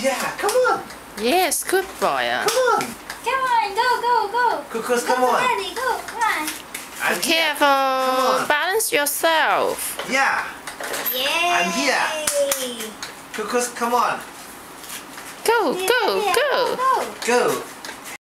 Yeah, come on. Yes, good boy. Come on. Come on, go, go, go. Cuckoos, come go, on. Daddy, go, come on. I'm Be here. careful. on. Balance yourself. Yeah. Yay. I'm here. Cuckoos, come on. Go, go, go. go. Go.